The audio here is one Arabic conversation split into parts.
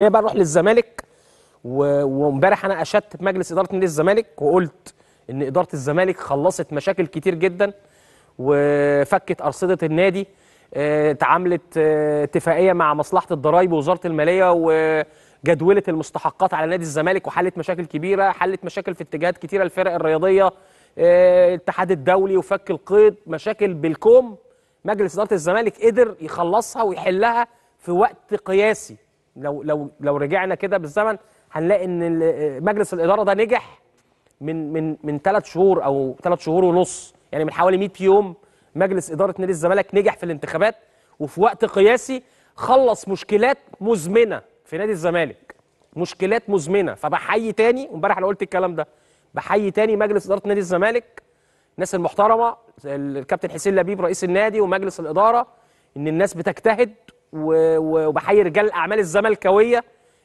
خلينا بقى نروح للزمالك؟ وامبارح أنا اشدت بمجلس اداره نادي الزمالك وقلت ان اداره الزمالك خلصت مشاكل كتير جدا وفكت ارصده النادي آه، اتعاملت آه، اتفاقيه مع مصلحه الضرائب ووزاره الماليه وجدولة المستحقات على نادي الزمالك وحلت مشاكل كبيره حلت مشاكل في اتجاهات كتيره الفرق الرياضيه آه، الاتحاد الدولي وفك القيد مشاكل بالكوم. مجلس اداره الزمالك قدر يخلصها ويحلها في وقت قياسي. لو لو لو رجعنا كده بالزمن هنلاقي إن مجلس الإدارة ده نجح من من من ثلاث شهور أو ثلاث شهور ونص يعني من حوالي 100 يوم مجلس إدارة نادي الزمالك نجح في الانتخابات وفي وقت قياسي خلص مشكلات مزمنة في نادي الزمالك. مشكلات مزمنة. فبحيي تاني وامبارح أنا قلت الكلام ده بحيي تاني مجلس إدارة نادي الزمالك الناس المحترمة الكابتن حسين لبيب رئيس النادي ومجلس الإدارة إن الناس بتجتهد وبحيي رجال الاعمال الزملكاويه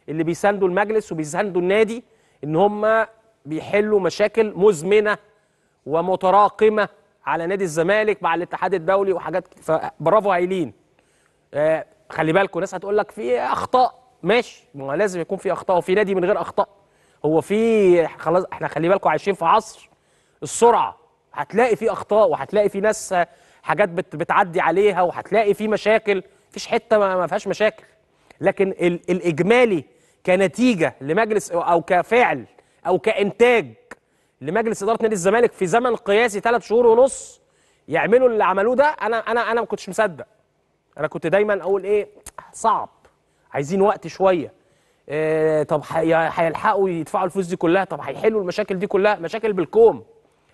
اللي بيساندوا المجلس وبيساندوا النادي إن هم بيحلوا مشاكل مزمنة ومتراكمه على نادي الزمالك مع الاتحاد الدولي وحاجات فبرافو هايلين آه، خلي بالكم ناس هتقول لك في أخطاء. ماشي ما لازم يكون في أخطاء وفي نادي من غير أخطاء. هو في خلاص إحنا خلي بالكم عايشين في عصر السرعة. هتلاقي في أخطاء وهتلاقي في ناس حاجات بت بتعدي عليها وهتلاقي في مشاكل. مفيش حتة ما فيهاش مشاكل. لكن ال الإجمالي كنتيجة لمجلس أو كفعل أو كإنتاج لمجلس إدارة نادي الزمالك في زمن قياسي ثلاث شهور ونص يعملوا اللي عملوه ده أنا أنا أنا ما كنتش مصدق. أنا كنت دايما أقول إيه صعب. عايزين وقت شوية. إيه طب هي- هيلحقوا يدفعوا الفلوس دي كلها؟ طب هيحلوا المشاكل دي كلها؟ مشاكل بالكوم.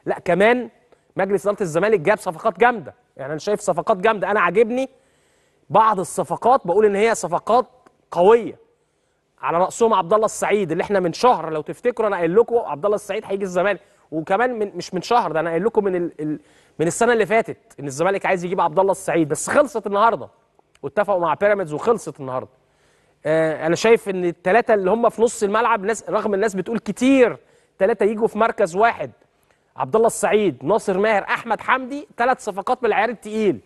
لا كمان مجلس إدارة الزمالك جاب صفقات جامدة. يعني أنا شايف صفقات جامدة. أنا عاجبني بعض الصفقات بقول إن هي صفقات قوية. على رأسهم عبد الله السعيد اللي إحنا من شهر لو تفتكروا أنا قايل لكم عبد الله السعيد هيجي الزمالك. وكمان من مش من شهر ده أنا قايل لكم من ال ال من السنة اللي فاتت إن الزمالك عايز يجيب عبد الله السعيد بس خلصت النهارده. واتفقوا مع بيراميدز وخلصت النهارده. آه أنا شايف إن الثلاثه اللي هم في نص الملعب ناس رغم الناس بتقول كتير ثلاثة يجوا في مركز واحد. عبد الله السعيد ناصر ماهر أحمد حمدي ثلاث صفقات من العيار التقيل.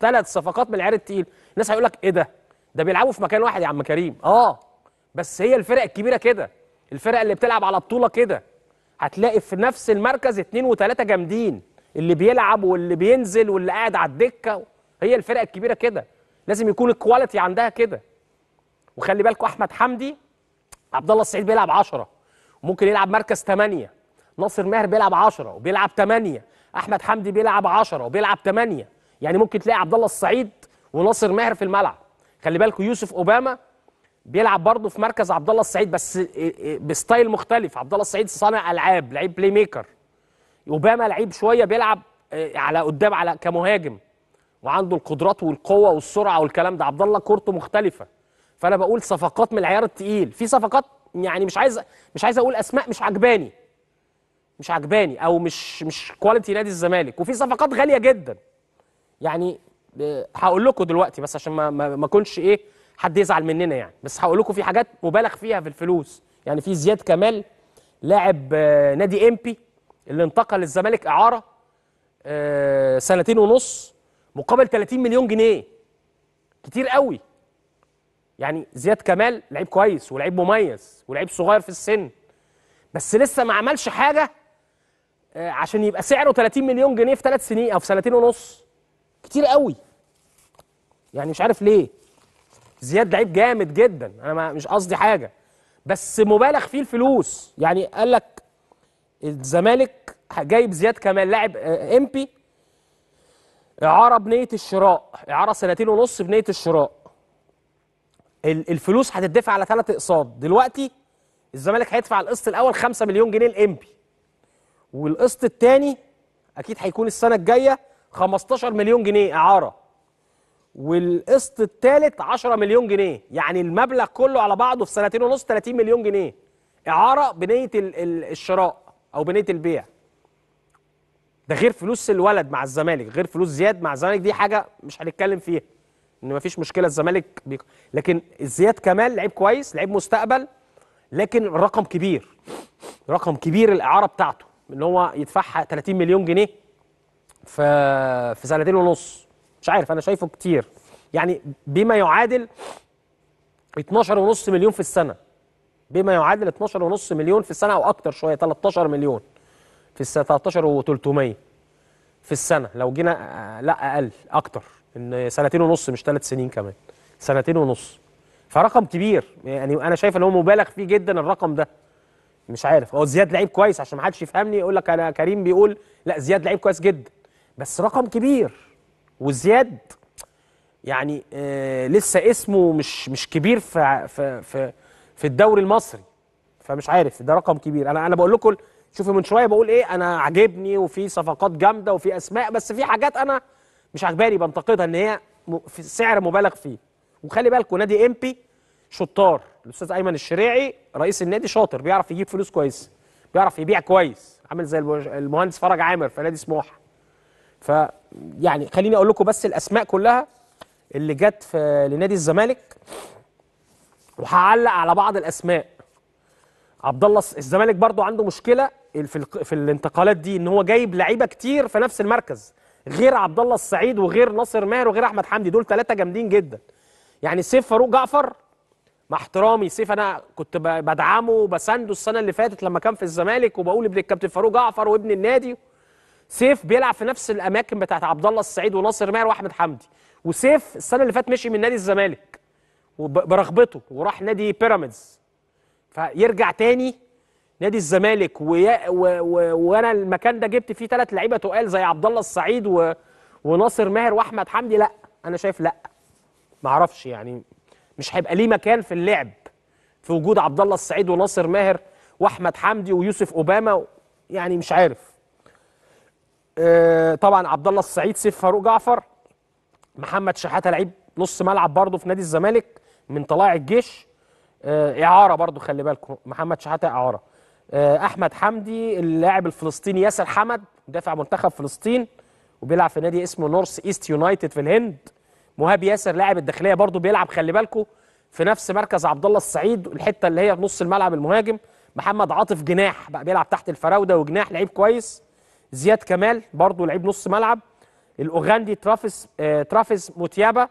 ثلاث صفقات من العيار التقيل. الناس هيقول لك إيه ده؟ ده بيلعبوا في مكان واحد يا عم كريم. آه. بس هي الفرق الكبيرة كده. الفرق اللي بتلعب على بطولة كده. هتلاقي في نفس المركز اتنين وتلاتة جامدين. اللي بيلعب واللي بينزل واللي قاعد على الدكة. هي الفرق الكبيرة كده. لازم يكون الكواليتي عندها كده. وخلي بالكوا أحمد حمدي عبد الله السعيد بيلعب 10 وممكن يلعب مركز 8 ناصر ماهر بيلعب 10 وبيلعب 8 أحمد حمدي بيلعب 10 وبيلعب 8 يعني ممكن تلاقي عبد الله السعيد وناصر ماهر في الملعب. خلي بالكوا يوسف أوباما بيلعب برضه في مركز عبد الله السعيد بس إيه إيه ب style مختلف. عبد الله السعيد صانع ألعاب لعيب playmaker أوباما لعيب شوية بيلعب إيه، على قدام على كمهاجم وعنده القدرات والقوة والسرعة والكلام ده. عبد الله كورته مختلفة. فأنا بقول صفقات من العيار التقيل. في صفقات يعني مش عايز مش عايز أقول أسماء مش عجباني. مش عجباني أو مش مش quality نادي الزمالك. وفي صفقات غالية جدا. يعني آه، هقول لكم دلوقتي بس عشان ما ما اكونش إيه حد يزعل مننا يعني. بس هقول لكم في حاجات مبالغ فيها في الفلوس. يعني في زياد كمال لاعب آه، نادي امبي اللي انتقل للزمالك إعارة آه، سنتين ونص مقابل 30 مليون جنيه. كتير قوي. يعني زياد كمال لعيب كويس ولعيب مميز ولعيب صغير في السن بس لسه ما عملش حاجة عشان يبقى سعره 30 مليون جنيه في ثلاث سنين أو في سنتين ونص. كتير قوي. يعني مش عارف ليه. زياد لعيب جامد جدا. أنا مش قصدي حاجة. بس مبالغ فيه الفلوس. يعني قال لك الزمالك جايب زياد كمال لاعب آه، امبي إعارة بنية الشراء. إعارة سنتين ونص بنية الشراء. ال- الفلوس هتدفع على ثلاث اقساط. دلوقتي الزمالك هيدفع القسط الأول 5 مليون جنيه الامبي والقسط الثاني أكيد هيكون السنة الجاية 15 مليون جنيه إعارة والقسط الثالث 10 مليون جنيه. يعني المبلغ كله على بعضه في سنتين ونص 30 مليون جنيه. إعارة بنية ال- ال- الشراء أو بنية البيع. ده غير فلوس الولد مع الزمالك غير فلوس زياد مع الزمالك. دي حاجة مش هنتكلم فيها إن مفيش مشكلة الزمالك بيك... لكن زياد كمال لعيب كويس لعيب مستقبل لكن الرقم كبير رقم كبير الإعارة بتاعته إن هو يدفعها 30 مليون جنيه. في في سنتين ونص. مش عارف أنا شايفه كتير. يعني بما يعادل 12.5 مليون في السنة. بما يعادل 12.5 مليون في السنة أو أكتر شوية 13 مليون في السنة 13 و300 في السنة. لو جينا آه، لا أقل أكتر. إن سنتين ونص مش ثلاث سنين كمان. سنتين ونص. فرقم كبير. يعني أنا شايف إن هو مبالغ فيه جدا الرقم ده. مش عارف. هو زياد لعيب كويس عشان ما حدش يفهمني يقول لك أنا كريم بيقول لا زياد لعيب كويس جدا. بس رقم كبير وزياد يعني آه لسه اسمه مش مش كبير في في في في الدوري المصري. فمش عارف ده رقم كبير. أنا أنا بقول لكم شوفوا من شوية بقول إيه أنا عاجبني وفي صفقات جامدة وفي أسماء بس في حاجات أنا مش عجباني بنتقدها إن هي في سعر مبالغ فيه. وخلي بالكم نادي إمبي شطار. الأستاذ أيمن الشريعي رئيس النادي شاطر بيعرف يجيب فلوس كويس بيعرف يبيع كويس. عامل زي المهندس فرج عامر في نادي سموحة. ف يعني خليني أقول لكم بس الأسماء كلها اللي جت في لنادي الزمالك وهعلق على بعض الأسماء. عبد الله الزمالك برضو عنده مشكلة في في الانتقالات دي إن هو جايب لعيبة كتير في نفس المركز. غير عبد الله السعيد وغير ناصر ماهر وغير أحمد حمدي دول ثلاثة جامدين جدا. يعني سيف فاروق جعفر مع احترامي سيف أنا كنت بدعمه وبسنده السنة اللي فاتت لما كان في الزمالك وبقول ابن الكابتن فاروق جعفر وابن النادي سيف بيلعب في نفس الأماكن بتاعت عبد الله السعيد وناصر ماهر وأحمد حمدي. وسيف السنة اللي فاتت مشي من نادي الزمالك. برغبته وراح نادي بيراميدز. فيرجع تاني نادي الزمالك. ويا و و وأنا المكان ده جبت فيه ثلاث لعيبة تقال زي عبد الله السعيد و وناصر ماهر وأحمد حمدي. لا أنا شايف لا. ما أعرفش يعني مش هيبقى ليه مكان في اللعب في وجود عبد الله السعيد وناصر ماهر وأحمد حمدي ويوسف أوباما. يعني مش عارف. طبعا عبد الله السعيد سيف فاروق جعفر محمد شحاته لعيب نص ملعب برضه في نادي الزمالك من طلائع الجيش. آه، إعارة برضه خلي بالكم محمد شحاته إعارة. آه، أحمد حمدي اللاعب الفلسطيني ياسر حمد مدافع منتخب فلسطين وبيلعب في نادي اسمه نورث إيست يونايتد في الهند. مهاب ياسر لاعب الداخلية برضه بيلعب خلي بالكم في نفس مركز عبد الله السعيد الحتة اللي هي نص الملعب المهاجم. محمد عاطف جناح بقى بيلعب تحت الفراودة وجناح لعيب كويس. زياد كمال برضه لعيب نص ملعب. الأوغندي ترافيس آه ترافيس موتيابا.